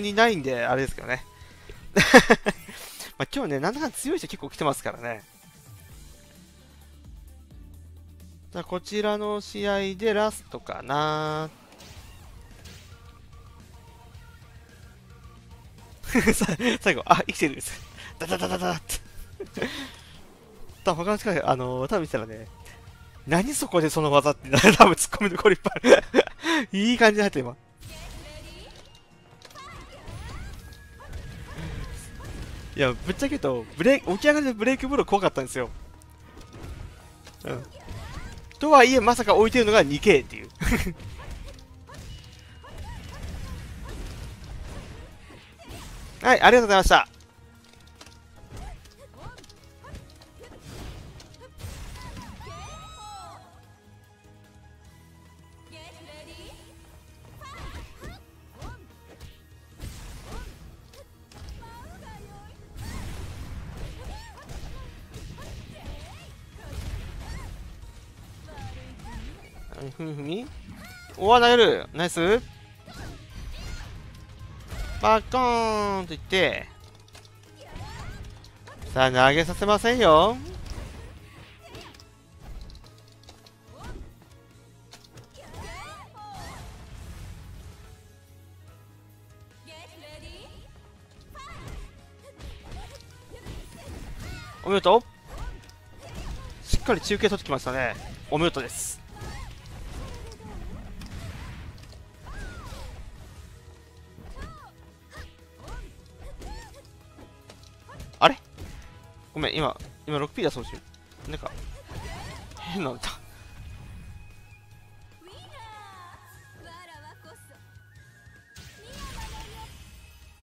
にないんで、あれですけどね。まあ今日ね、なんだかんだ強い人結構来てますからね。じゃあこちらの試合でラストかな 最後、あ、生きてるです。ダダダダダって。多分他の力、あのー、多分見てたらね、何そこでその技って、多分突っ込みどころいっぱいある。いい感じになって今。いや、ぶっちゃけと、ブレ起き上がりのブレイクブロー怖かったんですよ。うん。とはいえ、まさか置いてるのが 2K っていう。はい、ありがとうございました。ふみふみおわ投げる。ナイス。バコーンといって。さあ投げさせませんよ。お見事。しっかり中継取ってきましたね。お見事です。ごめん、今、今 6P 出そうしよう。なんか、変な歌。